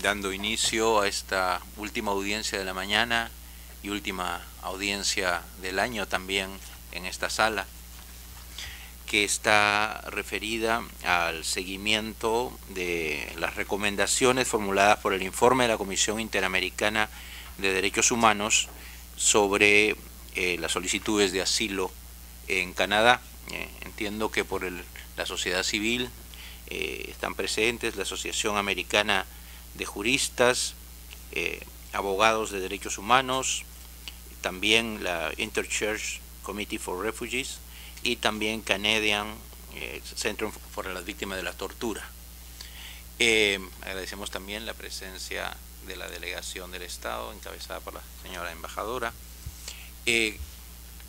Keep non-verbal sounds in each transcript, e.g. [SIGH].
dando inicio a esta última audiencia de la mañana y última audiencia del año también en esta sala, que está referida al seguimiento de las recomendaciones formuladas por el informe de la Comisión Interamericana de Derechos Humanos sobre eh, las solicitudes de asilo en Canadá. Eh, entiendo que por la sociedad civil eh, están presentes la Asociación Americana de Juristas, abogados de derechos humanos, también la Interchurch Committee for Refugees y también Canadian Center for las Víctimas de la Tortura. agradecemos también la presencia de la delegación del Estado, encabezada por la señora embajadora. Eh,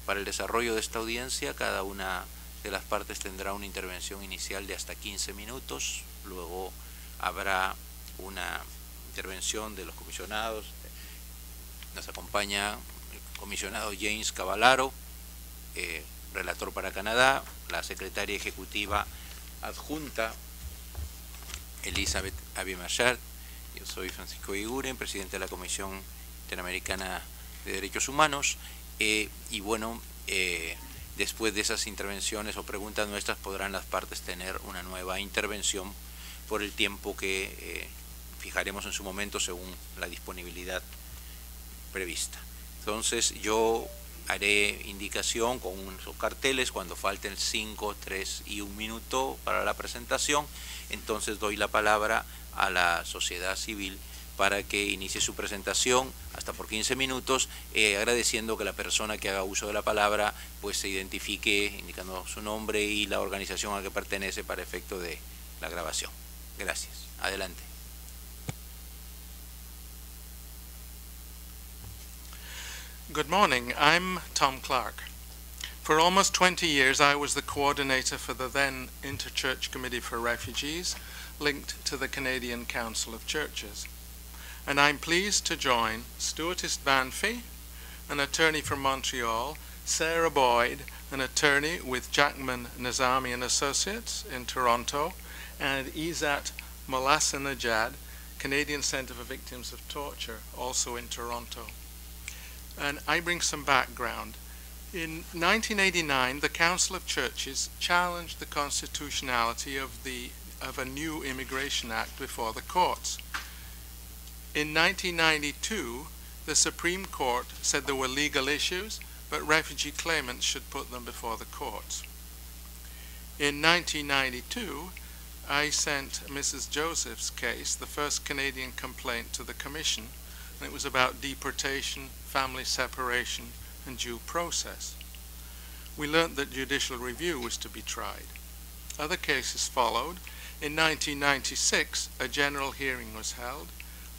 para el desarrollo de esta audiencia, cada una de las partes tendrá una intervención inicial de hasta 15 minutos, luego habrá una intervención de los comisionados. Nos acompaña el comisionado James Cavallaro, eh, relator para Canadá, la secretaria ejecutiva adjunta Elizabeth Abimachar, yo soy Francisco Iguren, presidente de la Comisión Interamericana de Derechos Humanos. Eh, y bueno, eh, después de esas intervenciones o preguntas nuestras podrán las partes tener una nueva intervención por el tiempo que fijaremos en su momento según la disponibilidad prevista. Entonces yo haré indicación con unos carteles cuando falten 5, 3 y un minuto para la presentación. Entonces doy la palabra a la sociedad civil para que inicie su presentación hasta por 15 minutos, eh, agradeciendo que la persona que haga uso de la palabra pues se identifique indicando su nombre y la organización a la que pertenece para efecto de la grabación. Gracias. Adelante. Good morning. I'm Tom Clark. For almost 20 years, I was the coordinator for the then Interchurch Committee for Refugees, linked to the Canadian Council of Churches. And I'm pleased to join Stewart Istvanffy, an attorney from Montreal, Sarah Boyd, an attorney with Jackman Nazami and Associates in Toronto, and Ezat Mossallanejad, Canadian Centre for Victims of Torture, also in Toronto. And I bring some background. In 1989, the Council of Churches challenged the constitutionality of the of a new Immigration Act before the courts. In 1992, the Supreme Court said there were legal issues, but refugee claimants should put them before the courts. In 1992, I sent Mrs. Joseph's case, the first Canadian complaint, to the Commission, and it was about deportation, family separation, and due process. We learnt that judicial review was to be tried. Other cases followed, in 1996, a general hearing was held,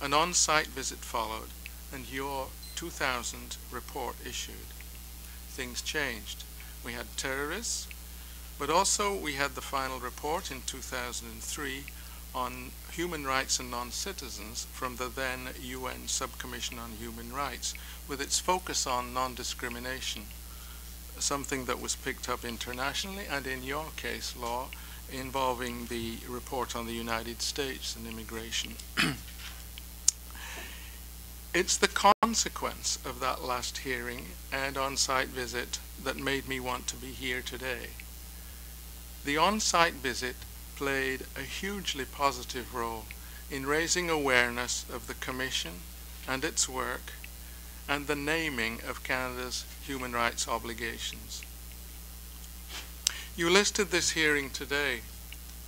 an on-site visit followed, and your 2000 report issued. Things changed. We had terrorists, but also we had the final report in 2003 on human rights and non-citizens from the then UN Subcommission on Human Rights, with its focus on non-discrimination, something that was picked up internationally and in your case law involving the report on the United States and immigration. [CLEARS THROAT] it's the consequence of that last hearing and on-site visit that made me want to be here today. The on-site visit played a hugely positive role in raising awareness of the Commission and its work and the naming of Canada's human rights obligations. You listed this hearing today,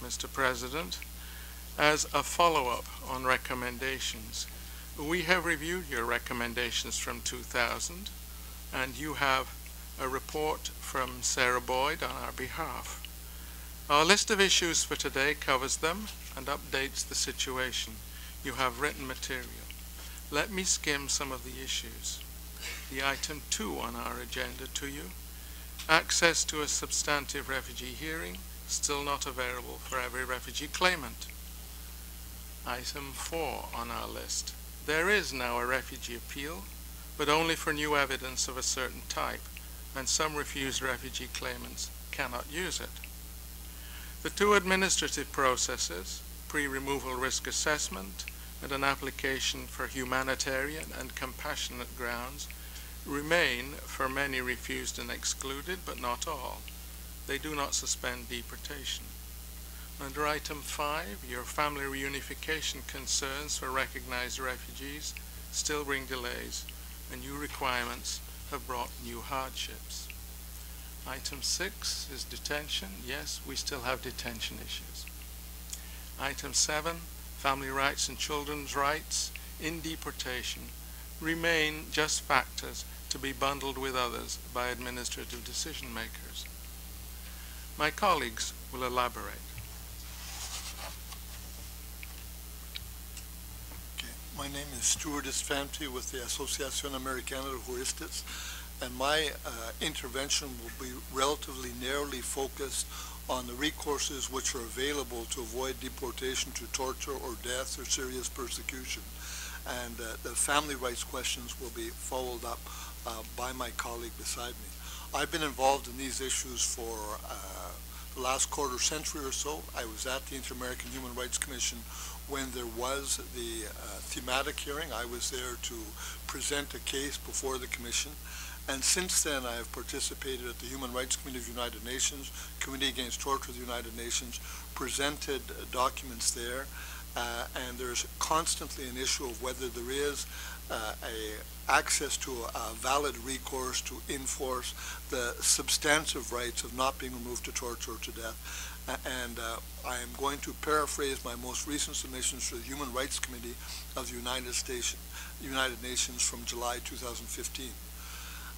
Mr. President, as a follow-up on recommendations. We have reviewed your recommendations from 2000, and you have a report from Sarah Boyd on our behalf. Our list of issues for today covers them and updates the situation. You have written material. Let me skim some of the issues. The item 2 on our agenda to you access to a substantive refugee hearing still not available for every refugee claimant. Item 4 on our list. There is now a refugee appeal, but only for new evidence of a certain type, and some refused refugee claimants cannot use it. The two administrative processes, pre-removal risk assessment and an application for humanitarian and compassionate grounds remain for many refused and excluded, but not all. They do not suspend deportation. Under item 5, your family reunification concerns for recognized refugees still bring delays, and new requirements have brought new hardships. Item 6 is detention. Yes, we still have detention issues. Item 7, family rights and children's rights in deportation remain just factors to be bundled with others by administrative decision makers. My colleagues will elaborate. My name is Stewart Istvanffy with the Asociación Americana de Juristas, and my uh, intervention will be relatively narrowly focused on the recourses which are available to avoid deportation to torture or death or serious persecution. And uh, the family rights questions will be followed up uh, by my colleague beside me. I've been involved in these issues for uh, the last quarter century or so. I was at the Inter-American Human Rights Commission when there was the uh, thematic hearing. I was there to present a case before the commission. And since then, I have participated at the Human Rights Committee of the United Nations, Committee Against Torture of the United Nations, presented uh, documents there, uh, and there's constantly an issue of whether there is uh, a access to a valid recourse to enforce the substantive rights of not being removed to torture or to death. And uh, I am going to paraphrase my most recent submissions to the Human Rights Committee of the United, States, United Nations from July 2015.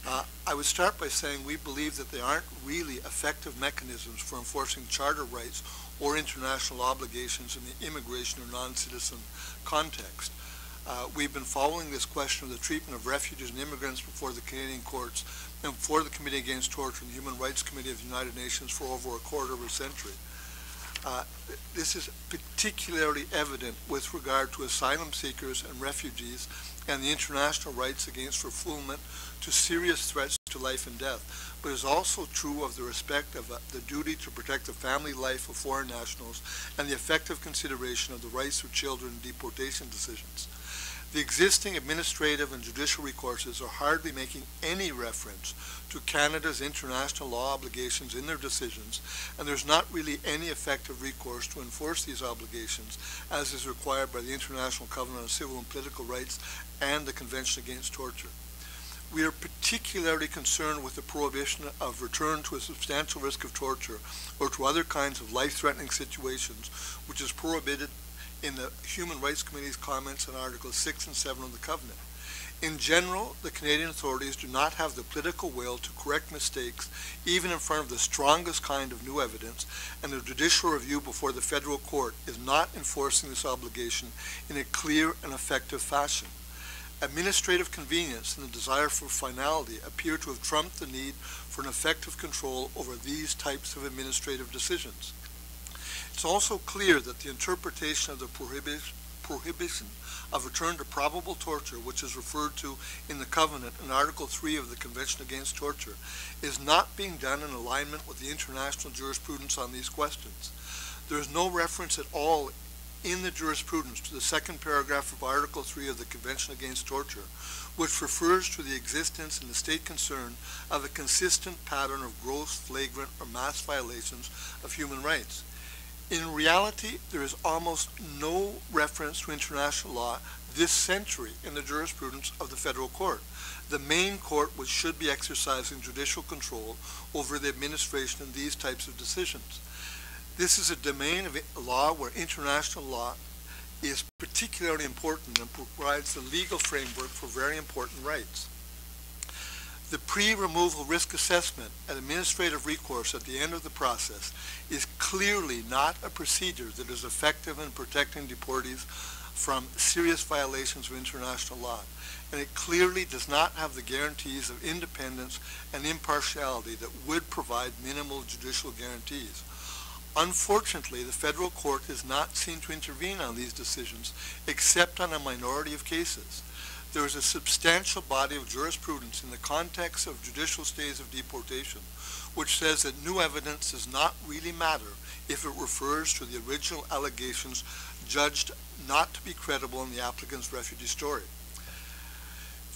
Uh, I would start by saying we believe that there aren't really effective mechanisms for enforcing charter rights or international obligations in the immigration or non-citizen context. Uh, we've been following this question of the treatment of refugees and immigrants before the Canadian courts and before the Committee Against Torture and the Human Rights Committee of the United Nations for over a quarter of a century. Uh, this is particularly evident with regard to asylum seekers and refugees and the international rights against refoulement to serious threats to life and death, but is also true of the respect of uh, the duty to protect the family life of foreign nationals and the effective consideration of the rights of children in deportation decisions. The existing administrative and judicial recourses are hardly making any reference to Canada's international law obligations in their decisions, and there's not really any effective recourse to enforce these obligations as is required by the International Covenant on Civil and Political Rights and the Convention Against Torture. We are particularly concerned with the prohibition of return to a substantial risk of torture or to other kinds of life-threatening situations, which is prohibited in the Human Rights Committee's comments on Articles 6 and 7 of the Covenant. In general, the Canadian authorities do not have the political will to correct mistakes, even in front of the strongest kind of new evidence, and the judicial review before the federal court is not enforcing this obligation in a clear and effective fashion. Administrative convenience and the desire for finality appear to have trumped the need for an effective control over these types of administrative decisions. It's also clear that the interpretation of the prohibition of return to probable torture, which is referred to in the Covenant in Article 3 of the Convention Against Torture, is not being done in alignment with the international jurisprudence on these questions. There is no reference at all in the jurisprudence to the second paragraph of Article 3 of the Convention Against Torture, which refers to the existence in the state concerned of a consistent pattern of gross, flagrant, or mass violations of human rights. In reality, there is almost no reference to international law this century in the jurisprudence of the federal court. The main court which should be exercising judicial control over the administration of these types of decisions. This is a domain of law where international law is particularly important and provides the legal framework for very important rights. The pre-removal risk assessment and administrative recourse at the end of the process is clearly not a procedure that is effective in protecting deportees from serious violations of international law. And it clearly does not have the guarantees of independence and impartiality that would provide minimal judicial guarantees. Unfortunately, the federal court has not seen to intervene on these decisions except on a minority of cases there is a substantial body of jurisprudence in the context of judicial stays of deportation which says that new evidence does not really matter if it refers to the original allegations judged not to be credible in the applicant's refugee story.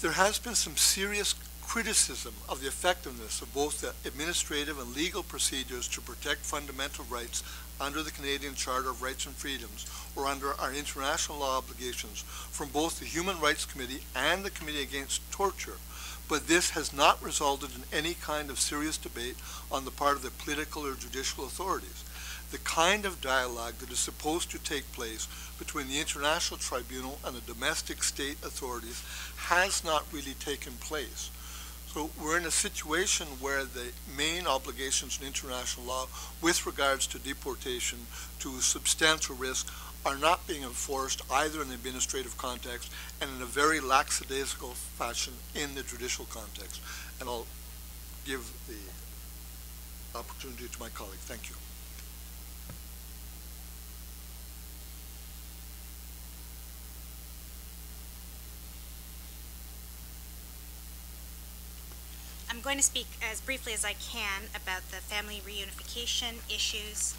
There has been some serious criticism of the effectiveness of both the administrative and legal procedures to protect fundamental rights under the Canadian Charter of Rights and Freedoms or under our international law obligations from both the Human Rights Committee and the Committee Against Torture. But this has not resulted in any kind of serious debate on the part of the political or judicial authorities. The kind of dialogue that is supposed to take place between the International Tribunal and the domestic state authorities has not really taken place. So we're in a situation where the main obligations in international law with regards to deportation to substantial risk are not being enforced either in the administrative context and in a very lackadaisical fashion in the judicial context. And I'll give the opportunity to my colleague. Thank you. I'm going to speak as briefly as I can about the family reunification issues,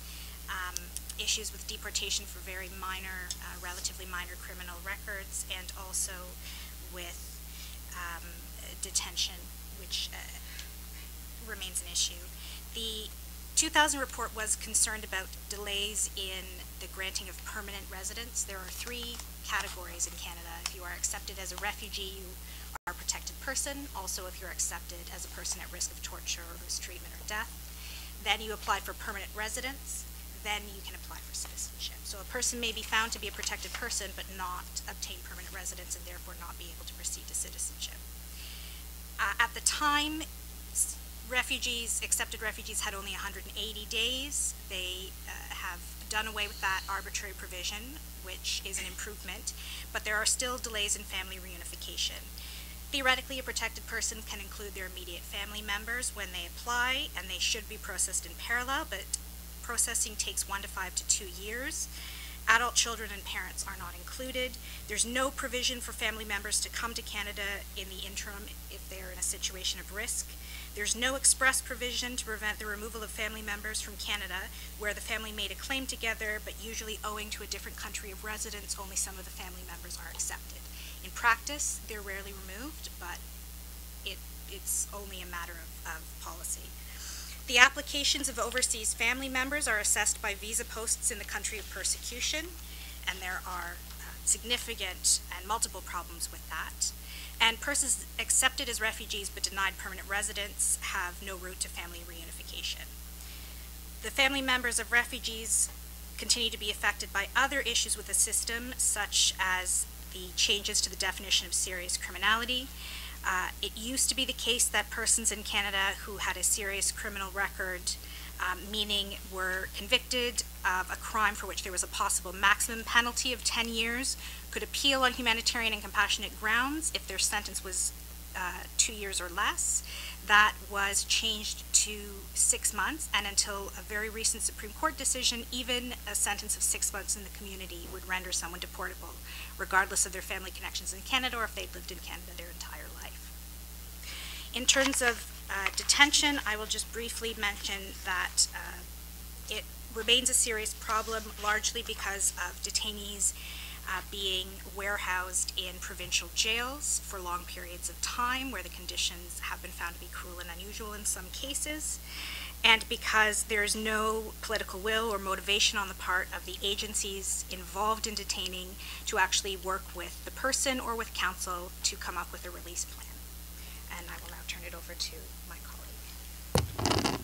um, issues with deportation for very minor, uh, relatively minor criminal records, and also with um, detention, which uh, remains an issue. The 2000 report was concerned about delays in the granting of permanent residence. There are three categories in Canada. If you are accepted as a refugee, you are protected person, also if you're accepted as a person at risk of torture or mistreatment or death. Then you apply for permanent residence, then you can apply for citizenship. So a person may be found to be a protected person but not obtain permanent residence and therefore not be able to proceed to citizenship. Uh, at the time, refugees, accepted refugees had only 180 days. They uh, have done away with that arbitrary provision, which is an improvement, but there are still delays in family reunification. Theoretically, a protected person can include their immediate family members when they apply, and they should be processed in parallel, but processing takes one to five to two years. Adult children and parents are not included. There's no provision for family members to come to Canada in the interim if they are in a situation of risk. There's no express provision to prevent the removal of family members from Canada where the family made a claim together, but usually owing to a different country of residence, only some of the family members are accepted. In practice, they're rarely removed, but it, it's only a matter of, of policy. The applications of overseas family members are assessed by visa posts in the country of persecution, and there are uh, significant and multiple problems with that. And persons accepted as refugees but denied permanent residence have no route to family reunification. The family members of refugees continue to be affected by other issues with the system, such as the changes to the definition of serious criminality. Uh, it used to be the case that persons in Canada who had a serious criminal record, um, meaning were convicted of a crime for which there was a possible maximum penalty of 10 years, could appeal on humanitarian and compassionate grounds if their sentence was uh, two years or less that was changed to six months, and until a very recent Supreme Court decision, even a sentence of six months in the community would render someone deportable, regardless of their family connections in Canada or if they'd lived in Canada their entire life. In terms of uh, detention, I will just briefly mention that uh, it remains a serious problem largely because of detainees uh, being warehoused in provincial jails for long periods of time where the conditions have been found to be cruel and unusual in some cases. And because there's no political will or motivation on the part of the agencies involved in detaining to actually work with the person or with counsel to come up with a release plan. And I will now turn it over to my colleague.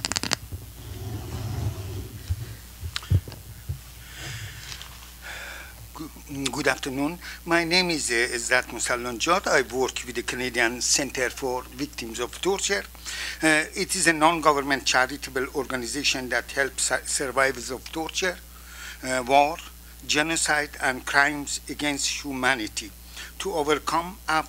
Good afternoon. My name is uh, Mossallanejad. I work with the Canadian Center for Victims of Torture. Uh, it is a non-government charitable organization that helps survivors of torture, uh, war, genocide, and crimes against humanity to overcome uh,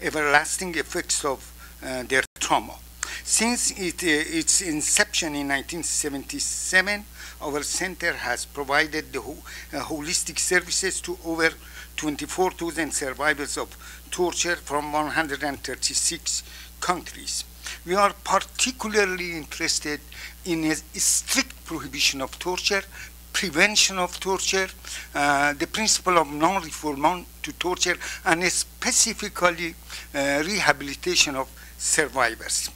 everlasting effects of uh, their trauma. Since it, uh, its inception in 1977, our center has provided the ho uh, holistic services to over 24,000 survivors of torture from 136 countries. We are particularly interested in a strict prohibition of torture, prevention of torture, uh, the principle of non-refoulement to torture, and specifically uh, rehabilitation of survivors.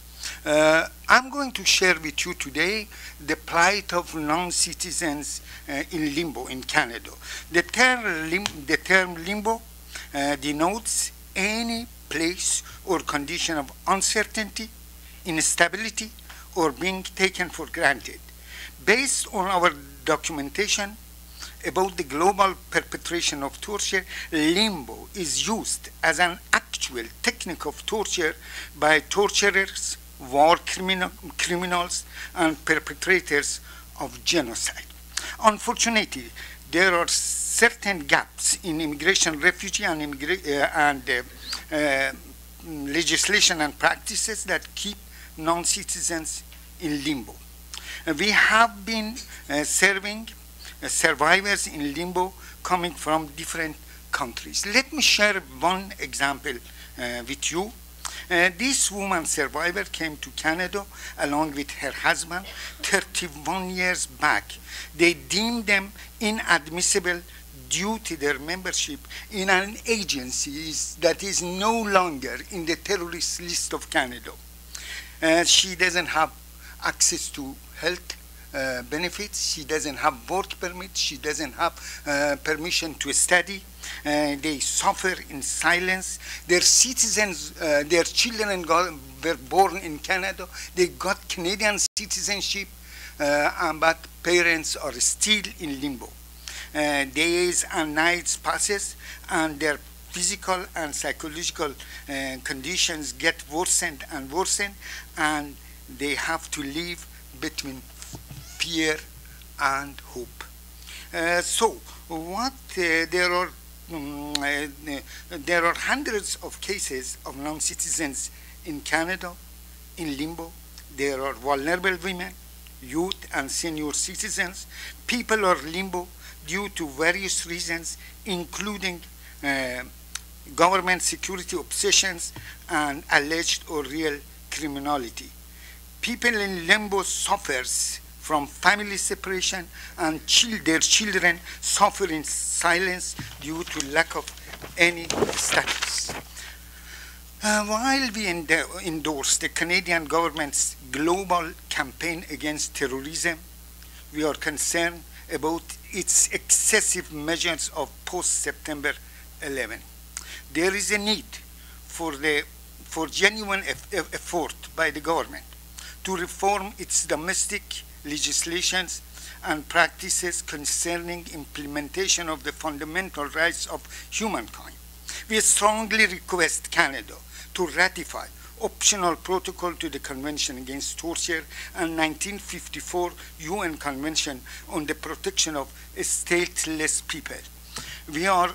Uh, I'm going to share with you today the plight of non-citizens uh, in limbo in Canada. The term, lim the term limbo uh, denotes any place or condition of uncertainty, instability, or being taken for granted. Based on our documentation about the global perpetration of torture, limbo is used as an actual technique of torture by torturers, war criminal, criminals, and perpetrators of genocide. Unfortunately, there are certain gaps in immigration, refugee, and, immigra uh, and uh, uh, legislation and practices that keep non-citizens in limbo. Uh, we have been uh, serving uh, survivors in limbo coming from different countries. Let me share one example with you. Uh, this woman survivor came to Canada along with her husband 31 years back. They deemed them inadmissible due to their membership in an agency that is no longer in the terrorist list of Canada. Uh, she doesn't have access to health uh, benefits. She doesn't have work permit. She doesn't have uh, permission to study. Uh, they suffer in silence. Their citizens, uh, their children got, were born in Canada. They got Canadian citizenship, uh, but parents are still in limbo. Uh, days and nights passes, and their physical and psychological conditions get worsened and worsened, and they have to live between fear and hope. Uh, so, what uh, there are um, uh, there are hundreds of cases of non-citizens in Canada in limbo. There are vulnerable women, youth, and senior citizens. People are limbo due to various reasons, including uh, government security obsessions and alleged or real criminality people in limbo suffers from family separation and their children suffer in silence due to lack of any status. Uh, while we endorse the Canadian government's global campaign against terrorism, we are concerned about its excessive measures of post-September 11. There is a need for, the, for genuine effort by the government to reform its domestic legislations and practices concerning implementation of the fundamental rights of humankind. We strongly request Canada to ratify optional protocol to the Convention Against Torture and 1954 UN Convention on the Protection of Stateless People. We are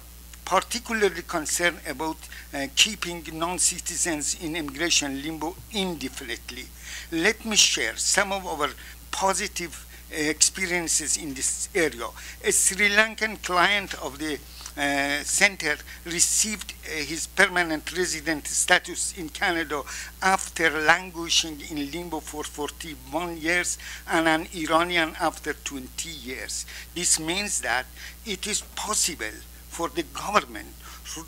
particularly concerned about uh, keeping non-citizens in immigration limbo indefinitely. Let me share some of our positive uh, experiences in this area. A Sri Lankan client of the uh, center received uh, his permanent resident status in Canada after languishing in limbo for 41 years and an Iranian after 20 years. This means that it is possible for the government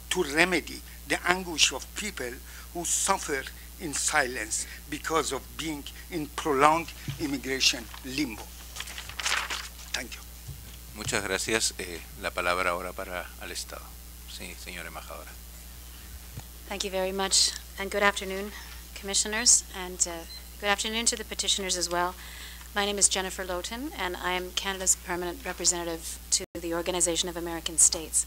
to remedy the anguish of people who suffer in silence because of being in prolonged immigration limbo. Thank you. Muchas gracias. Eh, la palabra ahora para el Estado. Sí, señora embajadora. Thank you very much, and good afternoon, commissioners, and uh, good afternoon to the petitioners as well. My name is Jennifer Loten, and I am Canada's permanent representative to the Organization of American States.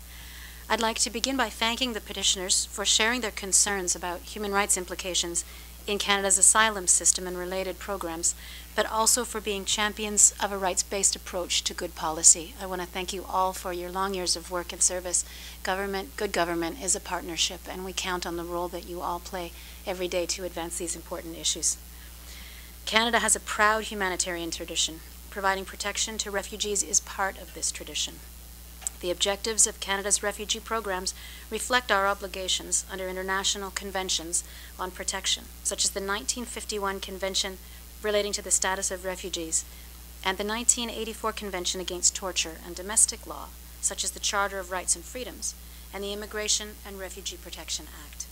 I'd like to begin by thanking the petitioners for sharing their concerns about human rights implications in Canada's asylum system and related programs, but also for being champions of a rights-based approach to good policy. I want to thank you all for your long years of work and service. Government, good government is a partnership, and we count on the role that you all play every day to advance these important issues. Canada has a proud humanitarian tradition. Providing protection to refugees is part of this tradition. The objectives of Canada's refugee programs reflect our obligations under international conventions on protection, such as the 1951 Convention relating to the status of refugees and the 1984 Convention Against Torture and Domestic Law, such as the Charter of Rights and Freedoms and the Immigration and Refugee Protection Act.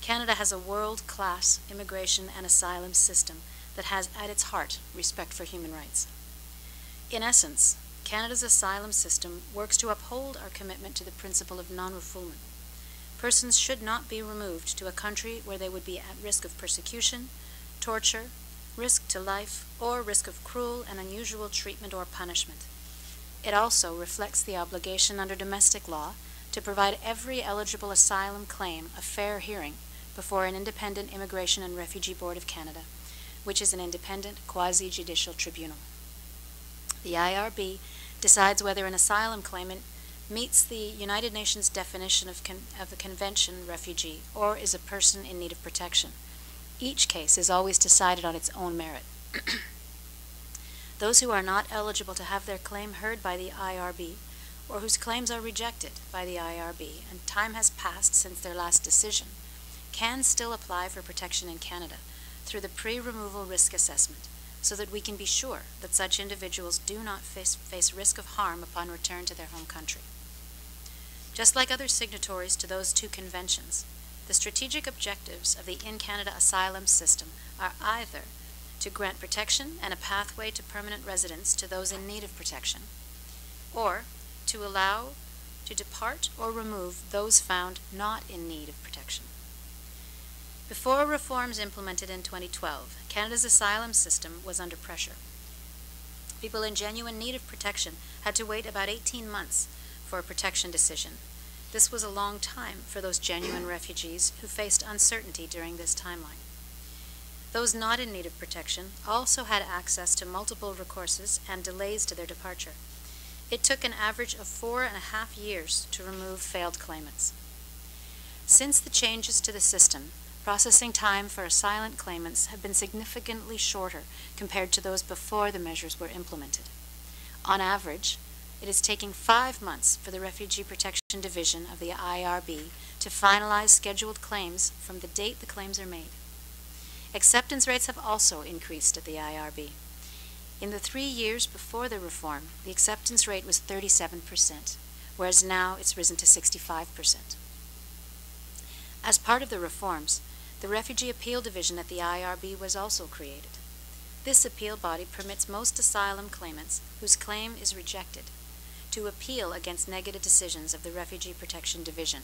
Canada has a world-class immigration and asylum system that has at its heart respect for human rights. In essence, Canada's asylum system works to uphold our commitment to the principle of non-refoulement. Persons should not be removed to a country where they would be at risk of persecution, torture, risk to life, or risk of cruel and unusual treatment or punishment. It also reflects the obligation under domestic law to provide every eligible asylum claim a fair hearing before an independent Immigration and Refugee Board of Canada, which is an independent quasi-judicial tribunal. The IRB decides whether an asylum claimant meets the United Nations definition of, of a convention refugee or is a person in need of protection. Each case is always decided on its own merit. [CLEARS THROAT] Those who are not eligible to have their claim heard by the IRB or whose claims are rejected by the IRB and time has passed since their last decision can still apply for protection in Canada through the pre-removal risk assessment so that we can be sure that such individuals do not face, face risk of harm upon return to their home country. Just like other signatories to those two conventions, the strategic objectives of the In Canada asylum system are either to grant protection and a pathway to permanent residence to those in need of protection, or to allow to depart or remove those found not in need of protection. Before reforms implemented in 2012, Canada's asylum system was under pressure. People in genuine need of protection had to wait about 18 months for a protection decision. This was a long time for those genuine refugees who faced uncertainty during this timeline. Those not in need of protection also had access to multiple recourses and delays to their departure. It took an average of four and a half years to remove failed claimants. Since the changes to the system, processing time for asylum claimants have been significantly shorter compared to those before the measures were implemented. On average, it is taking five months for the Refugee Protection Division of the IRB to finalize scheduled claims from the date the claims are made. Acceptance rates have also increased at the IRB. In the three years before the reform, the acceptance rate was 37%, whereas now it's risen to 65%. As part of the reforms, the Refugee Appeal Division at the IRB was also created. This appeal body permits most asylum claimants whose claim is rejected to appeal against negative decisions of the Refugee Protection Division.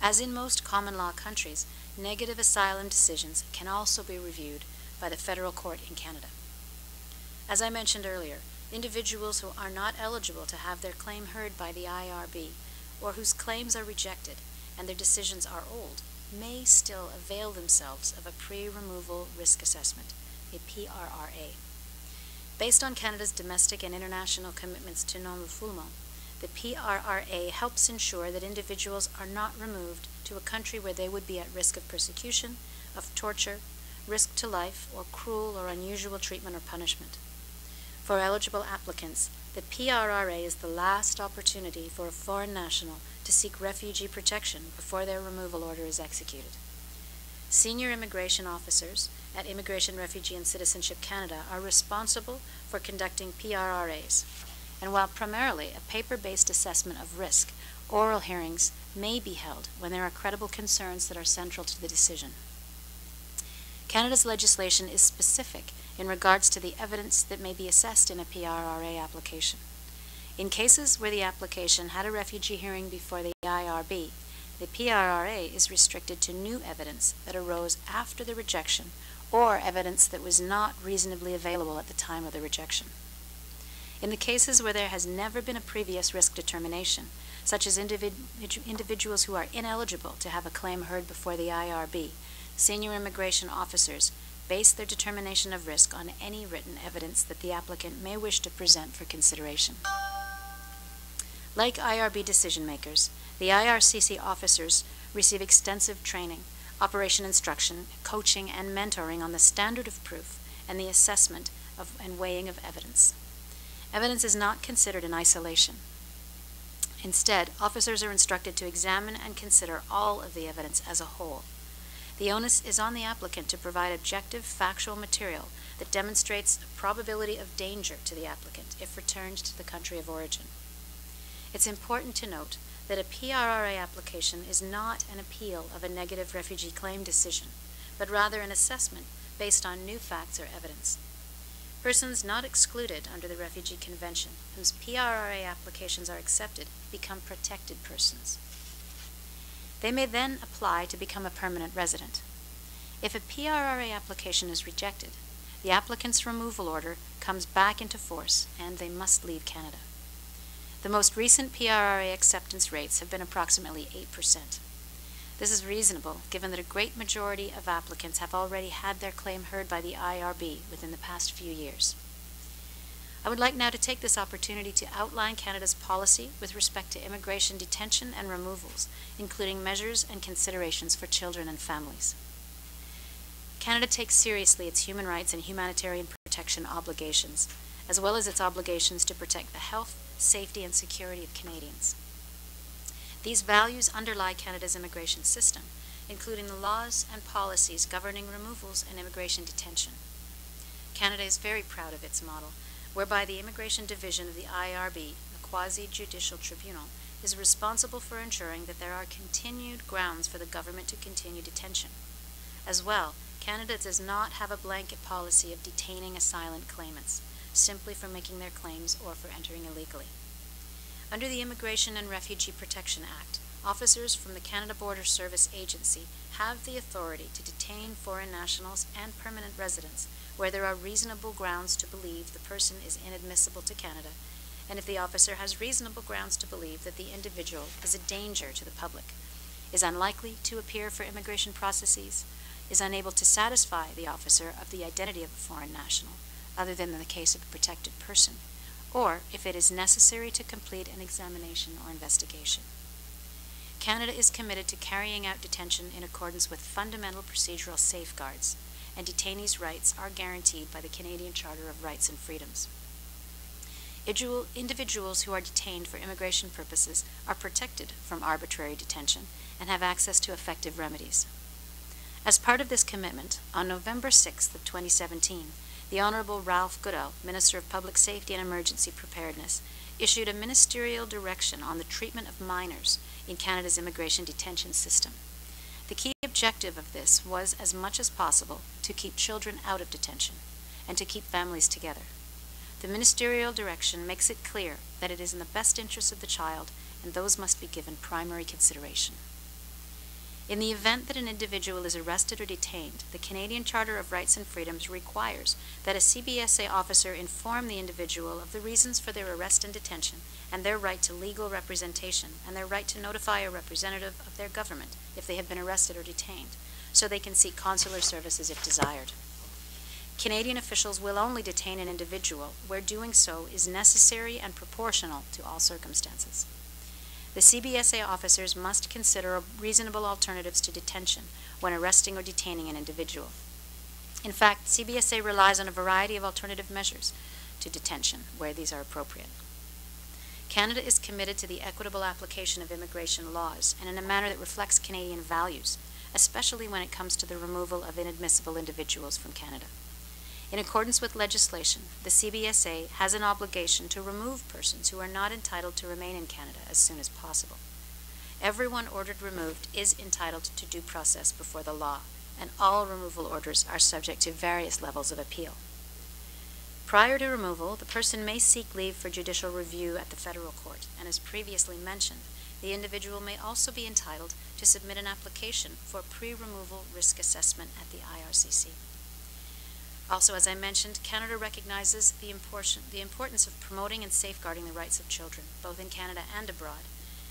As in most common law countries, negative asylum decisions can also be reviewed by the federal court in Canada. As I mentioned earlier, individuals who are not eligible to have their claim heard by the IRB or whose claims are rejected and their decisions are old may still avail themselves of a pre-removal risk assessment, a PRRA. Based on Canada's domestic and international commitments to non-refoulement, the PRRA helps ensure that individuals are not removed to a country where they would be at risk of persecution, of torture, risk to life, or cruel or unusual treatment or punishment. For eligible applicants, the PRRA is the last opportunity for a foreign national to seek refugee protection before their removal order is executed. Senior immigration officers at Immigration, Refugee and Citizenship Canada are responsible for conducting PRRAs, and while primarily a paper-based assessment of risk, oral hearings may be held when there are credible concerns that are central to the decision. Canada's legislation is specific in regards to the evidence that may be assessed in a PRRA application. In cases where the application had a refugee hearing before the IRB, the PRRA is restricted to new evidence that arose after the rejection or evidence that was not reasonably available at the time of the rejection. In the cases where there has never been a previous risk determination, such as individ individuals who are ineligible to have a claim heard before the IRB, senior immigration officers base their determination of risk on any written evidence that the applicant may wish to present for consideration. Like IRB decision makers, the IRCC officers receive extensive training, operation instruction, coaching, and mentoring on the standard of proof and the assessment of, and weighing of evidence. Evidence is not considered in isolation. Instead, officers are instructed to examine and consider all of the evidence as a whole. The onus is on the applicant to provide objective, factual material that demonstrates a probability of danger to the applicant if returned to the country of origin. It's important to note that a PRRA application is not an appeal of a negative refugee claim decision, but rather an assessment based on new facts or evidence. Persons not excluded under the Refugee Convention whose PRRA applications are accepted become protected persons. They may then apply to become a permanent resident. If a PRRA application is rejected, the applicant's removal order comes back into force and they must leave Canada. The most recent PRRA acceptance rates have been approximately 8%. This is reasonable given that a great majority of applicants have already had their claim heard by the IRB within the past few years. I would like now to take this opportunity to outline Canada's policy with respect to immigration detention and removals, including measures and considerations for children and families. Canada takes seriously its human rights and humanitarian protection obligations, as well as its obligations to protect the health, safety, and security of Canadians. These values underlie Canada's immigration system, including the laws and policies governing removals and immigration detention. Canada is very proud of its model, whereby the Immigration Division of the IRB, a quasi-judicial tribunal, is responsible for ensuring that there are continued grounds for the government to continue detention. As well, Canada does not have a blanket policy of detaining asylum claimants, simply for making their claims or for entering illegally. Under the Immigration and Refugee Protection Act, officers from the Canada Border Service Agency have the authority to detain foreign nationals and permanent residents where there are reasonable grounds to believe the person is inadmissible to Canada, and if the officer has reasonable grounds to believe that the individual is a danger to the public, is unlikely to appear for immigration processes, is unable to satisfy the officer of the identity of a foreign national, other than in the case of a protected person, or if it is necessary to complete an examination or investigation. Canada is committed to carrying out detention in accordance with fundamental procedural safeguards, and detainees' rights are guaranteed by the Canadian Charter of Rights and Freedoms. Individuals who are detained for immigration purposes are protected from arbitrary detention and have access to effective remedies. As part of this commitment, on November 6th of 2017, the Honorable Ralph Goodale, Minister of Public Safety and Emergency Preparedness, issued a ministerial direction on the treatment of minors in Canada's immigration detention system. The key objective of this was, as much as possible, to keep children out of detention and to keep families together. The ministerial direction makes it clear that it is in the best interest of the child and those must be given primary consideration. In the event that an individual is arrested or detained, the Canadian Charter of Rights and Freedoms requires that a CBSA officer inform the individual of the reasons for their arrest and detention and their right to legal representation and their right to notify a representative of their government if they have been arrested or detained, so they can seek consular services if desired. Canadian officials will only detain an individual where doing so is necessary and proportional to all circumstances. The CBSA officers must consider reasonable alternatives to detention when arresting or detaining an individual. In fact, CBSA relies on a variety of alternative measures to detention where these are appropriate. Canada is committed to the equitable application of immigration laws and in a manner that reflects Canadian values, especially when it comes to the removal of inadmissible individuals from Canada. In accordance with legislation, the CBSA has an obligation to remove persons who are not entitled to remain in Canada as soon as possible. Everyone ordered removed is entitled to due process before the law, and all removal orders are subject to various levels of appeal. Prior to removal, the person may seek leave for judicial review at the federal court, and as previously mentioned, the individual may also be entitled to submit an application for pre-removal risk assessment at the IRCC. Also, as I mentioned, Canada recognizes the, the importance of promoting and safeguarding the rights of children, both in Canada and abroad,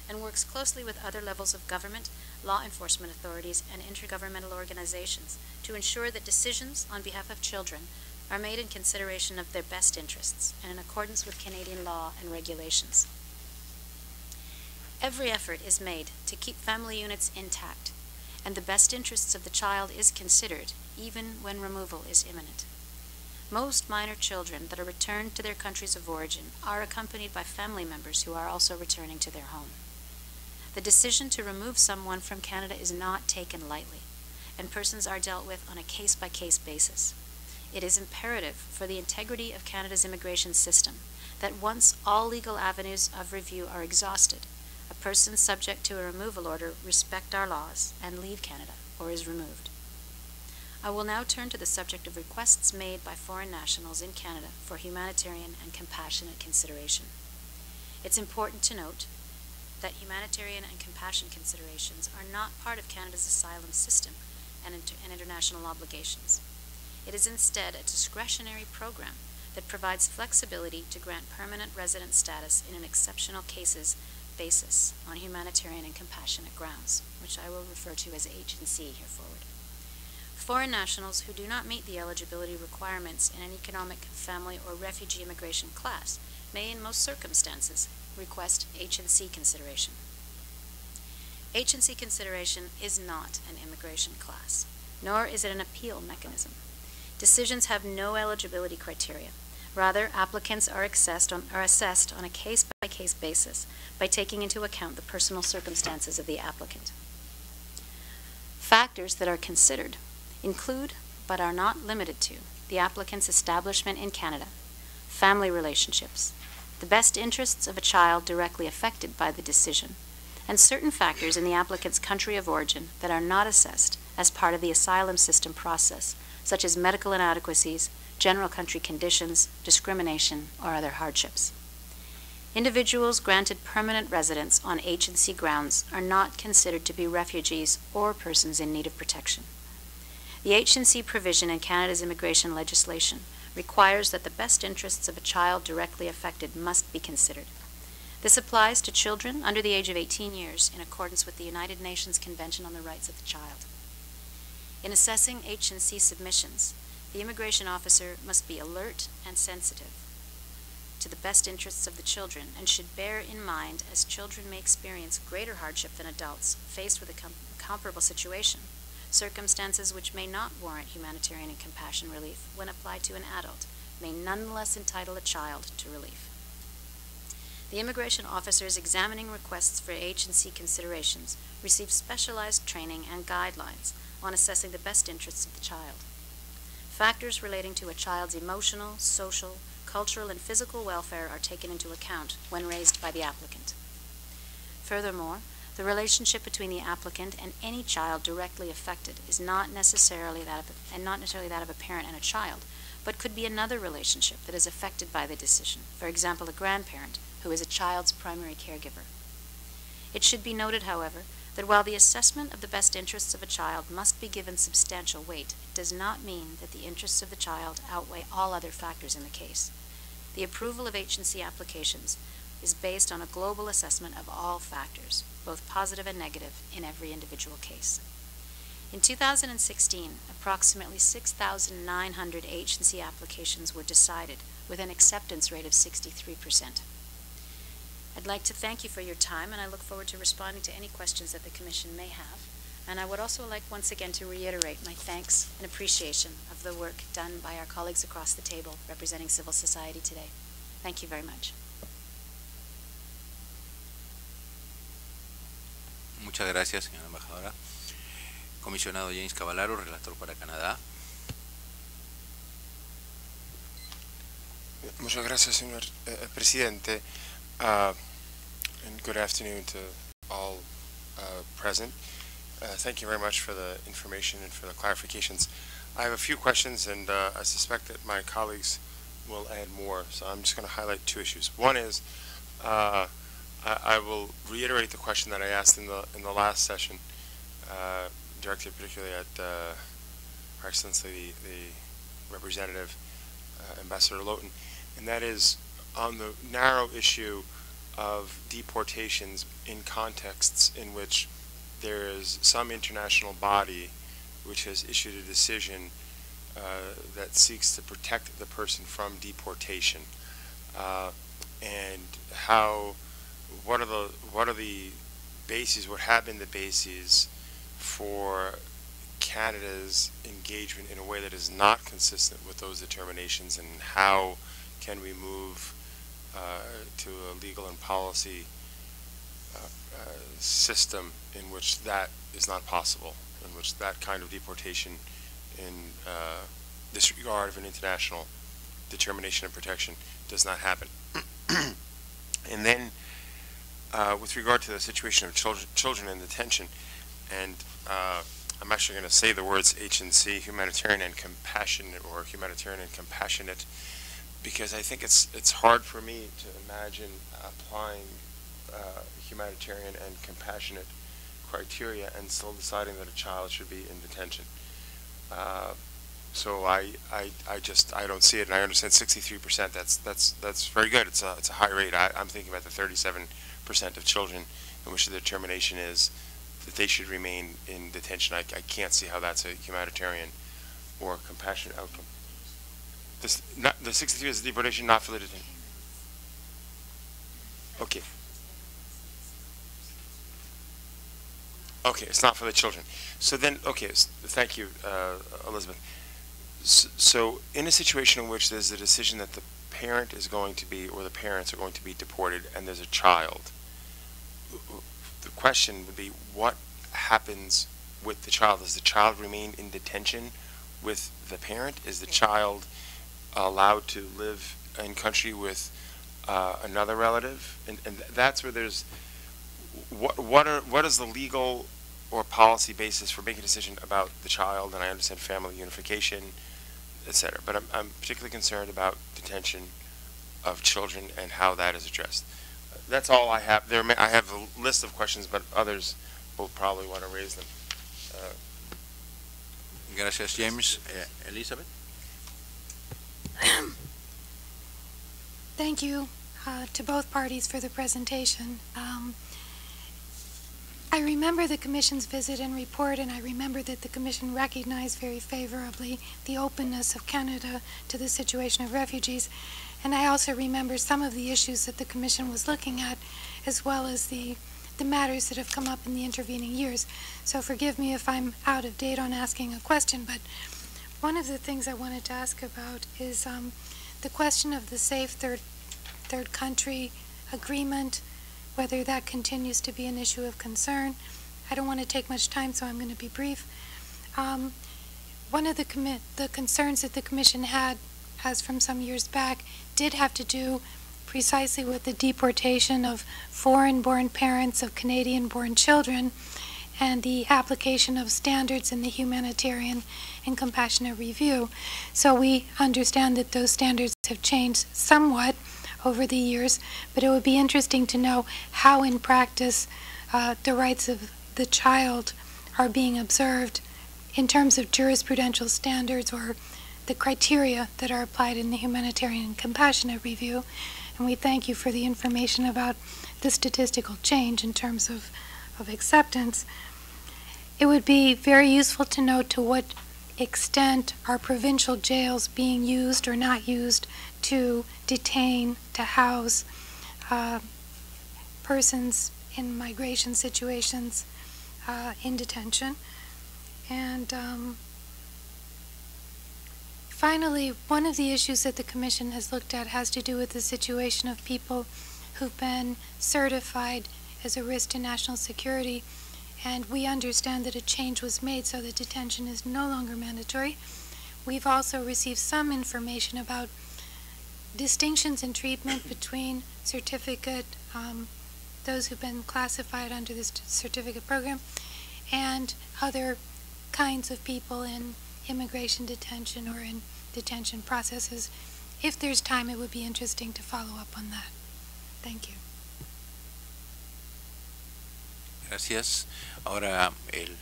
and works closely with other levels of government, law enforcement authorities, and intergovernmental organizations to ensure that decisions on behalf of children are made in consideration of their best interests and in accordance with Canadian law and regulations. Every effort is made to keep family units intact, and the best interests of the child is considered even when removal is imminent. Most minor children that are returned to their countries of origin are accompanied by family members who are also returning to their home. The decision to remove someone from Canada is not taken lightly and persons are dealt with on a case-by-case basis. It is imperative for the integrity of Canada's immigration system that once all legal avenues of review are exhausted, a person subject to a removal order respect our laws and leave Canada or is removed. I will now turn to the subject of requests made by foreign nationals in Canada for humanitarian and compassionate consideration. It's important to note that humanitarian and compassion considerations are not part of Canada's asylum system and, inter and international obligations. It is instead a discretionary program that provides flexibility to grant permanent resident status in an exceptional cases basis on humanitarian and compassionate grounds, which I will refer to as H&C here forward. Foreign nationals who do not meet the eligibility requirements in an economic, family, or refugee immigration class may in most circumstances request H&C consideration. H&C consideration is not an immigration class, nor is it an appeal mechanism. Decisions have no eligibility criteria. Rather, applicants are assessed on, are assessed on a case-by-case -case basis by taking into account the personal circumstances of the applicant. Factors that are considered include, but are not limited to, the applicant's establishment in Canada, family relationships, the best interests of a child directly affected by the decision, and certain factors in the applicant's country of origin that are not assessed as part of the asylum system process, such as medical inadequacies, general country conditions, discrimination, or other hardships. Individuals granted permanent residence on H&C grounds are not considered to be refugees or persons in need of protection. The H&C provision in Canada's immigration legislation requires that the best interests of a child directly affected must be considered. This applies to children under the age of 18 years in accordance with the United Nations Convention on the Rights of the Child. In assessing H&C submissions, the immigration officer must be alert and sensitive to the best interests of the children and should bear in mind as children may experience greater hardship than adults faced with a com comparable situation Circumstances which may not warrant humanitarian and compassion relief when applied to an adult may nonetheless entitle a child to relief. The immigration officers examining requests for H&C considerations receive specialized training and guidelines on assessing the best interests of the child. Factors relating to a child's emotional, social, cultural, and physical welfare are taken into account when raised by the applicant. Furthermore, the relationship between the applicant and any child directly affected is not necessarily that of a, and not necessarily that of a parent and a child, but could be another relationship that is affected by the decision. For example, a grandparent who is a child's primary caregiver. It should be noted, however, that while the assessment of the best interests of a child must be given substantial weight, it does not mean that the interests of the child outweigh all other factors in the case. The approval of H&C applications is based on a global assessment of all factors, both positive and negative, in every individual case. In 2016, approximately 6,900 H&C applications were decided with an acceptance rate of 63%. I'd like to thank you for your time, and I look forward to responding to any questions that the Commission may have. And I would also like once again to reiterate my thanks and appreciation of the work done by our colleagues across the table representing civil society today. Thank you very much. Muchas gracias, señora embajadora. Comisionado James Cavallaro, relator para Canadá. Muchas gracias, señor uh, presidente. Uh, and good afternoon to all uh, present. Uh, thank you very much for the information and for the clarifications. I have a few questions, and uh, I suspect that my colleagues will add more, so I'm just going to highlight two issues. One is uh, I, I, will reiterate the question that I asked in the in the last session, uh, directed particularly at uh, Her Excellency the, the Representative uh, Ambassador Loten, and that is on the narrow issue of deportations in contexts in which there is some international body which has issued a decision uh, that seeks to protect the person from deportation, uh, and how what are the what are the bases? What have been the bases for Canada's engagement in a way that is not consistent with those determinations, and how can we move uh, to a legal and policy uh, uh, system in which that is not possible? in which that kind of deportation in uh, disregard of an international determination of protection does not happen. [CLEARS THROAT] and then, uh, with regard to the situation of children, children in detention, and uh, I'm actually going to say the words H and C, humanitarian and compassionate, or humanitarian and compassionate, because I think it's it's hard for me to imagine applying uh, humanitarian and compassionate criteria and still deciding that a child should be in detention. Uh, so I, I, I just I don't see it, and I understand 63%. That's that's that's very good. It's a it's a high rate. I, I'm thinking about the 37% of children in which the determination is that they should remain in detention. I, I can't see how that's a humanitarian or compassionate outcome. This not, the 63 is deportation, not for the detention. Okay. Okay, it's not for the children. So then, okay, thank you, uh, Elizabeth. So, so, in a situation in which there's a decision that the parent is going to be, or the parents are going to be deported, and there's a child, the question would be, what happens with the child? Does the child remain in detention with the parent? Is the child allowed to live in country with uh, another relative? And, and that's where there's what what are what is the legal or policy basis for making a decision about the child? And I understand family unification, etc. But I'm, I'm particularly concerned about detention of children and how that is addressed. That's all I have. There, may, I have a list of questions, but others will probably want to raise them. Uh, Gracias, James. Uh, Elizabeth. Thank you uh, to both parties for the presentation. Um, I remember the Commission's visit and report, and I remember that the Commission recognized very favorably the openness of Canada to the situation of refugees. And I also remember some of the issues that the Commission was looking at, as well as the, the matters that have come up in the intervening years. So forgive me if I'm out of date on asking a question, but one of the things I wanted to ask about is um, the question of the safe third, third country agreement whether that continues to be an issue of concern. I don't want to take much time, so I'm going to be brief. Um, one of the, the concerns that the Commission had, has from some years back, did have to do precisely with the deportation of foreign-born parents of Canadian-born children and the application of standards in the humanitarian and compassionate review. So we understand that those standards have changed somewhat over the years, but it would be interesting to know how in practice uh, the rights of the child are being observed in terms of jurisprudential standards or the criteria that are applied in the humanitarian and compassionate review. And we thank you for the information about the statistical change in terms of, of acceptance. It would be very useful to know to what extent are provincial jails being used or not used to detain, to house uh, persons in migration situations uh, in detention. And um, finally, one of the issues that the Commission has looked at has to do with the situation of people who've been certified as a risk to national security. And we understand that a change was made so that detention is no longer mandatory. We've also received some information about distinctions in treatment between certificate, um, those who've been classified under this certificate program, and other kinds of people in immigration detention or in detention processes. If there's time, it would be interesting to follow up on that. Thank you. Gracias. Ahora el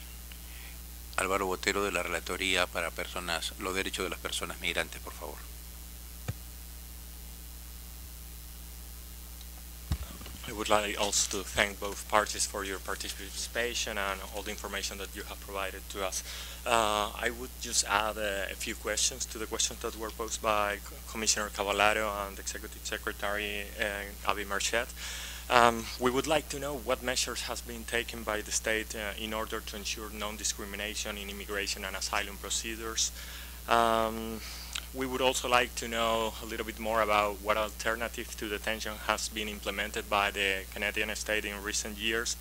Álvaro Botero de la Relatoría para personas, los derechos de las personas migrantes, por favor. I would like also to thank both parties for your participation and all the information that you have provided to us. Uh, I would just add uh, a few questions to the questions that were posed by Commissioner Cavallaro and Executive Secretary uh, Abi-Mershed. Um, we would like to know what measures has been taken by the state uh, in order to ensure non-discrimination in immigration and asylum procedures. Um, we would also like to know a little bit more about what alternative to detention has been implemented by the Canadian state in recent years.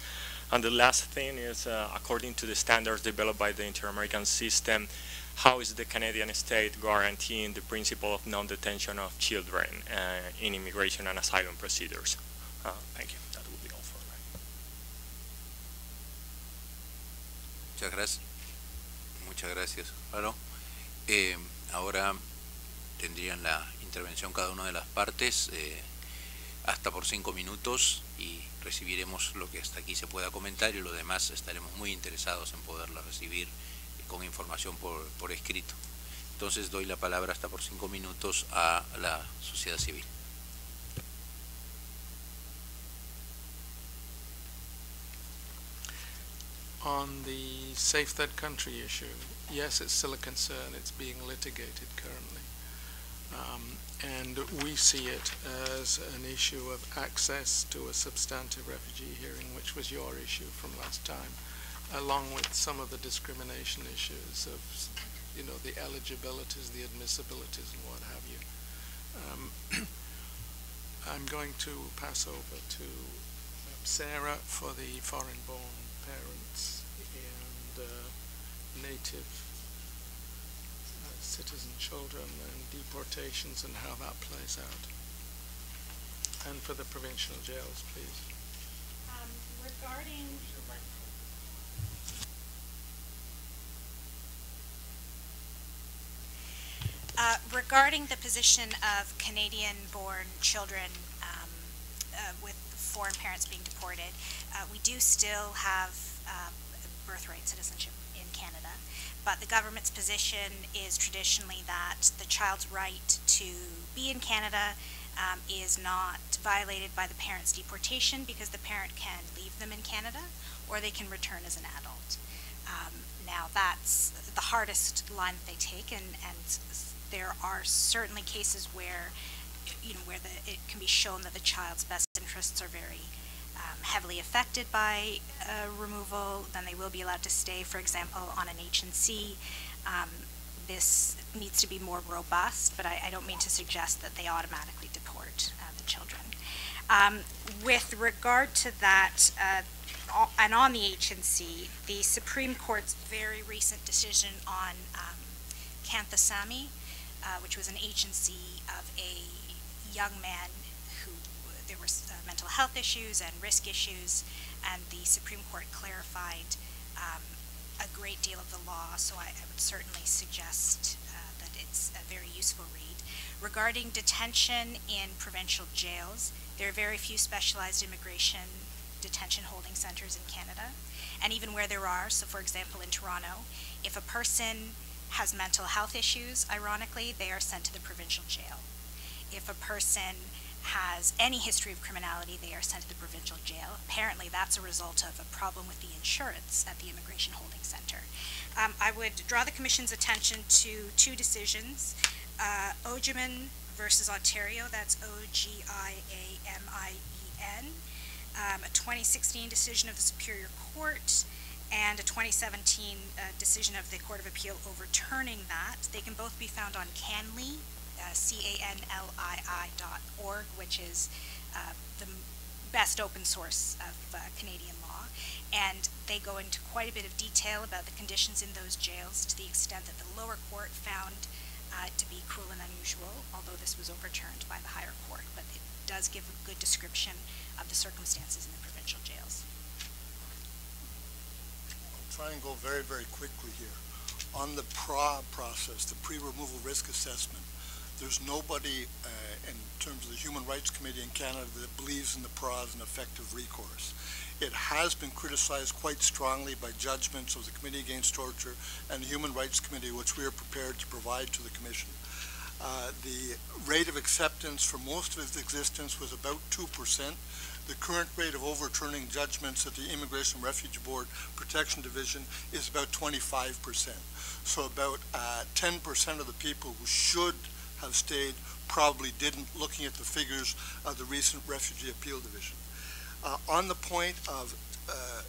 And the last thing is, uh, according to the standards developed by the Inter-American system, how is the Canadian state guaranteeing the principle of non-detention of children uh, in immigration and asylum procedures? Uh, thank you. That would be all for me. Muchas gracias. Muchas gracias, Álvaro. Eh, ahora tendrían la intervención cada una de las partes eh, hasta por cinco minutos y recibiremos lo que hasta aquí se pueda comentar y lo demás estaremos muy interesados en poderla recibir con información por, por escrito. Entonces doy la palabra hasta por cinco minutos a la sociedad civil. On the safe third country issue, yes, it's still a concern. It's being litigated currently. Um, and we see it as an issue of access to a substantive refugee hearing, which was your issue from last time, along with some of the discrimination issues of, you know, the eligibilities, the admissibilities, and what have you. Um, [CLEARS THROAT] I'm going to pass over to Sarah for the foreign-born parents and uh, native citizen children and deportations and how that plays out. And for the provincial jails, please. Um, regarding Uh, regarding the position of Canadian-born children um, uh, with foreign parents being deported, uh, we do still have uh, birthright citizenship. But the government's position is traditionally that the child's right to be in Canada um, is not violated by the parent's deportation because the parent can leave them in Canada or they can return as an adult. Um, now that's the hardest line that they take and, and there are certainly cases where, you know, where the, it can be shown that the child's best interests are very um, heavily affected by uh, removal, then they will be allowed to stay, for example, on an H&C. Um, this needs to be more robust, but I, I, don't mean to suggest that they automatically deport uh, the children. Um, with regard to that, uh, and on the H&C, the Supreme Court's very recent decision on um, Kanthasamy uh, which was an H&C of a young man who there were uh, mental health issues and risk issues, and the Supreme Court clarified um, a great deal of the law, so I, I would certainly suggest uh, that it's a very useful read. Regarding detention in provincial jails, there are very few specialized immigration detention holding centers in Canada. And even where there are, so for example in Toronto, if a person has mental health issues, ironically, they are sent to the provincial jail. If a person has any history of criminality, they are sent to the provincial jail. Apparently, that's a result of a problem with the insurance at the Immigration Holding Center. Um, I would draw the Commission's attention to two decisions. Uh, Ogiamien versus Ontario, that's O-G-I-A-M-I-E-N, um, a 2016 decision of the Superior Court, and a 2017 uh, decision of the Court of Appeal overturning that. They can both be found on CanLII, uh, C-A-N-L-I-I dot org, which is uh, the best open source of uh, Canadian law. And they go into quite a bit of detail about the conditions in those jails to the extent that the lower court found uh, to be cruel and unusual, although this was overturned by the higher court. But it does give a good description of the circumstances in the provincial jails I'll try and go very, very quickly here. On the PRA process, the pre-removal risk assessment, there's nobody uh, in terms of the Human Rights Committee in Canada that believes in the PRA and effective recourse. It has been criticized quite strongly by judgments of the Committee Against Torture and the Human Rights Committee, which we are prepared to provide to the Commission. Uh, the rate of acceptance for most of its existence was about 2% the current rate of overturning judgments at the Immigration Refugee Board Protection Division is about 25%. So about 10% uh, of the people who should have stayed probably didn't, looking at the figures of the recent Refugee Appeal Division. Uh, on the point of uh,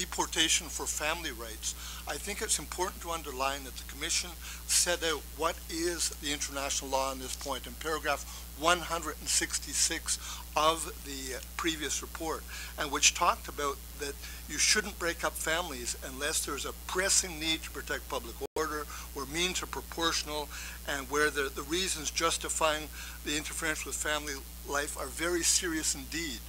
deportation for family rights, I think it's important to underline that the Commission set out what is the international law on this point in paragraph 166 of the previous report, and which talked about that you shouldn't break up families unless there's a pressing need to protect public order, where means are proportional, and where the, the reasons justifying the interference with family life are very serious indeed.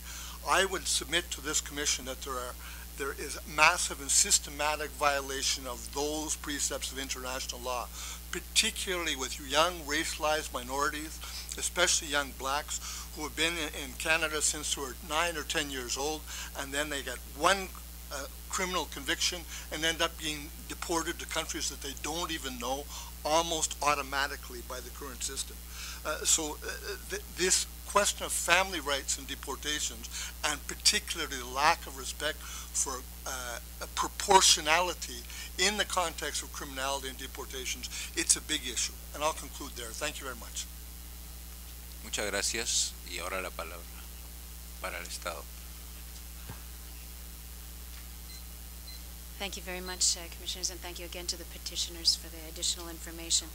I would submit to this commission that there are there is massive and systematic violation of those precepts of international law, particularly with young racialized minorities, especially young blacks who have been in, Canada since they were nine or ten years old, and then they get one uh, criminal conviction and end up being deported to countries that they don't even know almost automatically by the current system. Uh, so uh, th this question of family rights and deportations, and particularly the lack of respect for uh, proportionality in the context of criminality and deportations, it's a big issue. And I'll conclude there. Thank you very much. Muchas gracias. Y ahora la palabra para el Estado. Thank you very much, uh, Commissioners, and thank you again to the petitioners for the additional information.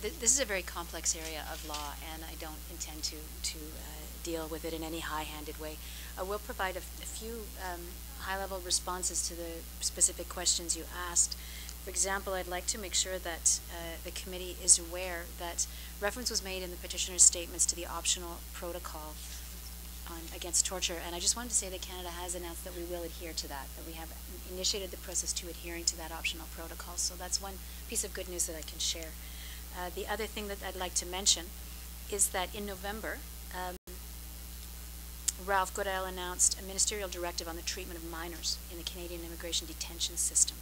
Th this is a very complex area of law, and I don't intend to, to uh, deal with it in any high-handed way. I will provide a, a few um, high-level responses to the specific questions you asked. For example, I'd like to make sure that uh, the committee is aware that reference was made in the petitioner's statements to the optional protocol on, against torture, and I just wanted to say that Canada has announced that we will adhere to that, that we have initiated the process to adhering to that optional protocol. So that's one piece of good news that I can share. Uh, the other thing that I'd like to mention is that in November, um, Ralph Goodale announced a ministerial directive on the treatment of minors in the Canadian immigration detention system.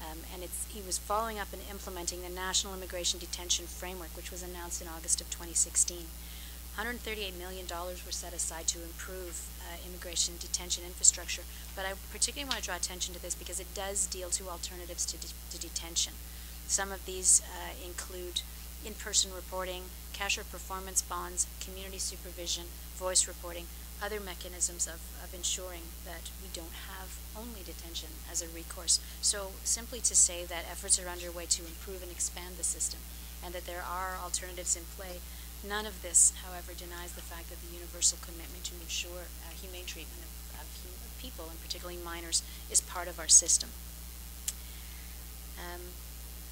Um, and he was following up and implementing the National Immigration Detention Framework, which was announced in August of 2016. $138 million were set aside to improve uh, immigration detention infrastructure, but I particularly want to draw attention to this because it does deal to alternatives to, de to detention. Some of these uh, include in-person reporting, cashier performance bonds, community supervision, voice reporting, other mechanisms of, of ensuring that we don't have only detention as a recourse. So simply to say that efforts are underway to improve and expand the system and that there are alternatives in play, none of this, however, denies the fact that the universal commitment to ensure uh, humane treatment of, of, people, and particularly minors, is part of our system. Um,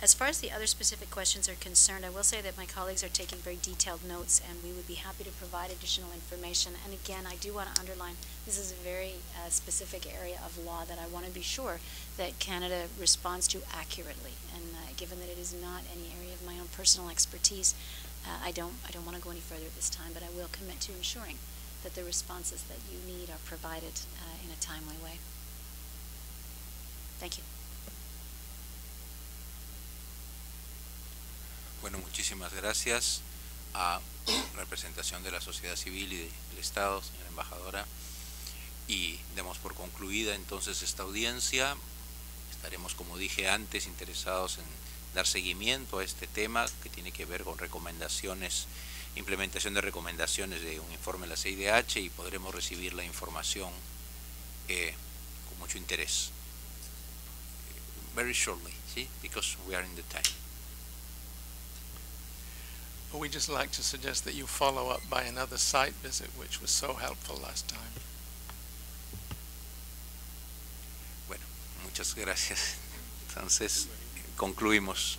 as far as the other specific questions are concerned, I will say that my colleagues are taking very detailed notes and we would be happy to provide additional information. And again, I do want to underline this is a very uh, specific area of law that I want to be sure that Canada responds to accurately. And uh, given that it is not any area of my own personal expertise, uh, I don't I don't want to go any further at this time, but I will commit to ensuring that the responses that you need are provided uh, in a timely way. Thank you. Bueno, muchísimas gracias a representación de la sociedad civil y del Estado, señora embajadora. Y demos por concluida entonces esta audiencia. Estaremos, como dije antes, interesados en dar seguimiento a este tema que tiene que ver con recomendaciones, implementación de recomendaciones de un informe de la CIDH y podremos recibir la información eh, con mucho interés. Very shortly, ¿sí? Because we are in the time. We just like to suggest that you follow up by another site visit, which was so helpful last time. Bueno, muchas gracias. Entonces, concluimos